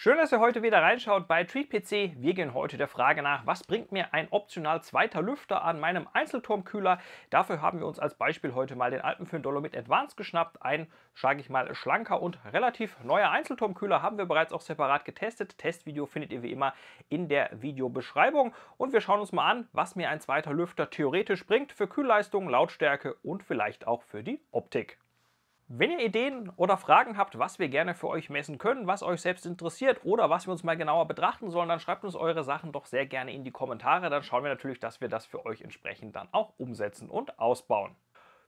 Schön, dass ihr heute wieder reinschaut bei TreatPC. Wir gehen heute der Frage nach, was bringt mir ein optional zweiter Lüfter an meinem Einzelturmkühler? Dafür haben wir uns als Beispiel heute mal den Alpenföhn Dolomit Advanced geschnappt. Ein, sage ich mal, schlanker und relativ neuer Einzelturmkühler haben wir bereits auch separat getestet. Testvideo findet ihr wie immer in der Videobeschreibung. Und wir schauen uns mal an, was mir ein zweiter Lüfter theoretisch bringt für Kühlleistung, Lautstärke und vielleicht auch für die Optik. Wenn ihr Ideen oder Fragen habt, was wir gerne für euch messen können, was euch selbst interessiert oder was wir uns mal genauer betrachten sollen, dann schreibt uns eure Sachen doch sehr gerne in die Kommentare. Dann schauen wir natürlich, dass wir das für euch entsprechend dann auch umsetzen und ausbauen.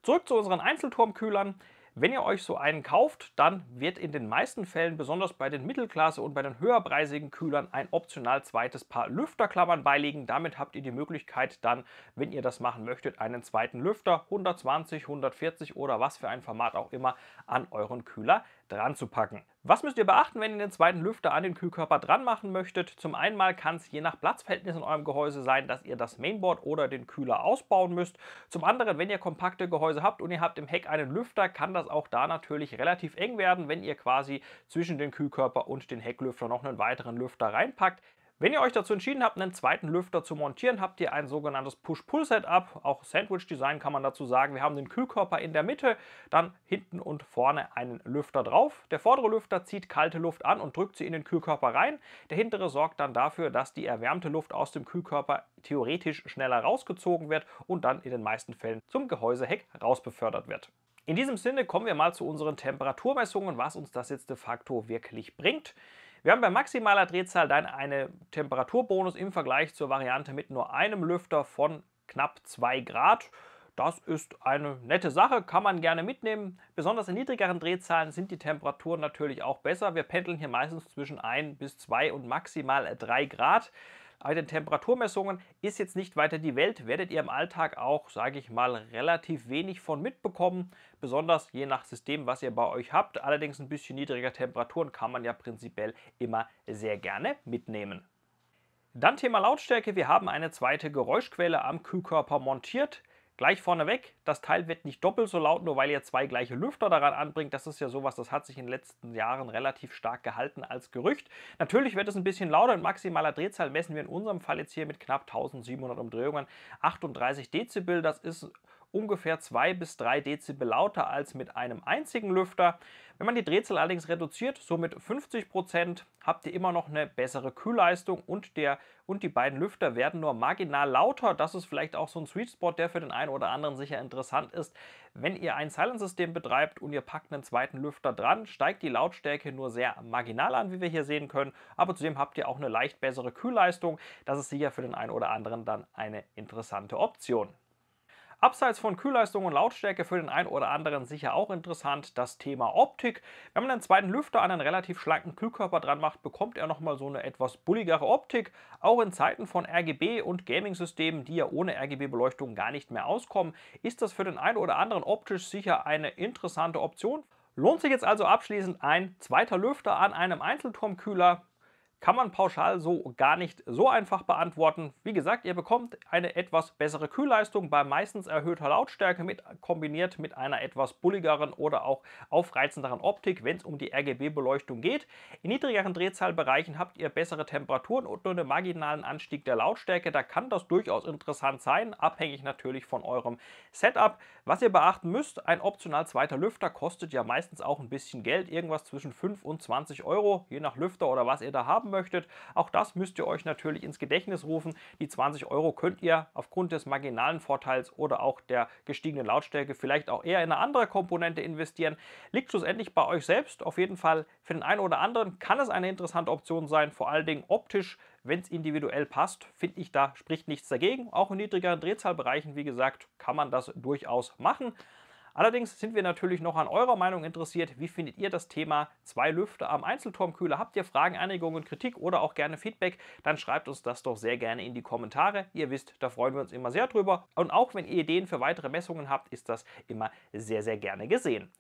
Zurück zu unseren Einzelturmkühlern. Wenn ihr euch so einen kauft, dann wird in den meisten Fällen, besonders bei den Mittelklasse- und bei den höherpreisigen Kühlern, ein optional zweites Paar Lüfterklammern beiliegen. Damit habt ihr die Möglichkeit dann, wenn ihr das machen möchtet, einen zweiten Lüfter 120, 140 oder was für ein Format auch immer an euren Kühler dran zu packen. Was müsst ihr beachten, wenn ihr den zweiten Lüfter an den Kühlkörper dran machen möchtet? Zum einen kann es je nach Platzverhältnis in eurem Gehäuse sein, dass ihr das Mainboard oder den Kühler ausbauen müsst. Zum anderen, wenn ihr kompakte Gehäuse habt und ihr habt im Heck einen Lüfter, kann das auch da natürlich relativ eng werden, wenn ihr quasi zwischen den Kühlkörper und den Hecklüfter noch einen weiteren Lüfter reinpackt. Wenn ihr euch dazu entschieden habt, einen zweiten Lüfter zu montieren, habt ihr ein sogenanntes Push-Pull-Setup, auch Sandwich-Design kann man dazu sagen. Wir haben den Kühlkörper in der Mitte, dann hinten und vorne einen Lüfter drauf. Der vordere Lüfter zieht kalte Luft an und drückt sie in den Kühlkörper rein. Der hintere sorgt dann dafür, dass die erwärmte Luft aus dem Kühlkörper theoretisch schneller rausgezogen wird und dann in den meisten Fällen zum Gehäuseheck rausbefördert wird. In diesem Sinne kommen wir mal zu unseren Temperaturmessungen, was uns das jetzt de facto wirklich bringt. Wir haben bei maximaler Drehzahl dann einen Temperaturbonus im Vergleich zur Variante mit nur einem Lüfter von knapp 2 Grad. Das ist eine nette Sache, kann man gerne mitnehmen. Besonders in niedrigeren Drehzahlen sind die Temperaturen natürlich auch besser. Wir pendeln hier meistens zwischen 1 bis 2 und maximal 3 Grad. Bei den Temperaturmessungen ist jetzt nicht weiter die Welt, werdet ihr im Alltag auch, sage ich mal, relativ wenig von mitbekommen, besonders je nach System, was ihr bei euch habt. Allerdings ein bisschen niedriger Temperaturen kann man ja prinzipiell immer sehr gerne mitnehmen. Dann Thema Lautstärke. Wir haben eine zweite Geräuschquelle am Kühlkörper montiert. Gleich vorneweg, das Teil wird nicht doppelt so laut, nur weil ihr zwei gleiche Lüfter daran anbringt. Das ist ja sowas, das hat sich in den letzten Jahren relativ stark gehalten als Gerücht. Natürlich wird es ein bisschen lauter. In maximaler Drehzahl messen wir in unserem Fall jetzt hier mit knapp 1700 Umdrehungen 38 Dezibel. Das ist ungefähr 2 bis 3 Dezibel lauter als mit einem einzigen Lüfter. Wenn man die Drehzahl allerdings reduziert, so mit 50%, habt ihr immer noch eine bessere Kühlleistung und, der, und die beiden Lüfter werden nur marginal lauter. Das ist vielleicht auch so ein Sweet Spot, der für den einen oder anderen sicher interessant ist. Wenn ihr ein Silent-System betreibt und ihr packt einen zweiten Lüfter dran, steigt die Lautstärke nur sehr marginal an, wie wir hier sehen können. Aber zudem habt ihr auch eine leicht bessere Kühlleistung. Das ist sicher für den einen oder anderen dann eine interessante Option. Abseits von Kühlleistung und Lautstärke für den einen oder anderen sicher auch interessant das Thema Optik. Wenn man einen zweiten Lüfter an einen relativ schlanken Kühlkörper dran macht, bekommt er nochmal so eine etwas bulligere Optik. Auch in Zeiten von RGB und Gaming-Systemen, die ja ohne RGB-Beleuchtung gar nicht mehr auskommen, ist das für den einen oder anderen optisch sicher eine interessante Option. Lohnt sich jetzt also abschließend ein zweiter Lüfter an einem Einzelturmkühler? Kann man pauschal so gar nicht so einfach beantworten. Wie gesagt, ihr bekommt eine etwas bessere Kühlleistung bei meistens erhöhter Lautstärke mit, kombiniert mit einer etwas bulligeren oder auch aufreizenderen Optik, wenn es um die RGB-Beleuchtung geht. In niedrigeren Drehzahlbereichen habt ihr bessere Temperaturen und nur einen marginalen Anstieg der Lautstärke. Da kann das durchaus interessant sein, abhängig natürlich von eurem Setup. Was ihr beachten müsst, ein optional zweiter Lüfter kostet ja meistens auch ein bisschen Geld, irgendwas zwischen 5 und 20 Euro, je nach Lüfter oder was ihr da haben möchtet. Auch das müsst ihr euch natürlich ins Gedächtnis rufen. Die 20 Euro könnt ihr aufgrund des marginalen Vorteils oder auch der gestiegenen Lautstärke vielleicht auch eher in eine andere Komponente investieren. Liegt schlussendlich bei euch selbst. Auf jeden Fall für den einen oder anderen kann es eine interessante Option sein, vor allen Dingen optisch wenn es individuell passt, finde ich, da spricht nichts dagegen. Auch in niedrigeren Drehzahlbereichen, wie gesagt, kann man das durchaus machen. Allerdings sind wir natürlich noch an eurer Meinung interessiert. Wie findet ihr das Thema zwei Lüfter am Einzelturmkühler? Habt ihr Fragen, Anregungen, Kritik oder auch gerne Feedback? Dann schreibt uns das doch sehr gerne in die Kommentare. Ihr wisst, da freuen wir uns immer sehr drüber. Und auch wenn ihr Ideen für weitere Messungen habt, ist das immer sehr, sehr gerne gesehen.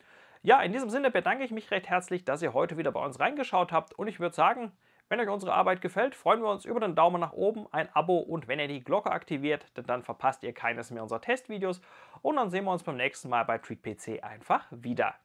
Ja, in diesem Sinne bedanke ich mich recht herzlich, dass ihr heute wieder bei uns reingeschaut habt. Und ich würde sagen, wenn euch unsere Arbeit gefällt, freuen wir uns über den Daumen nach oben, ein Abo und wenn ihr die Glocke aktiviert, dann verpasst ihr keines mehr unserer Testvideos. Und dann sehen wir uns beim nächsten Mal bei TreatPC einfach wieder.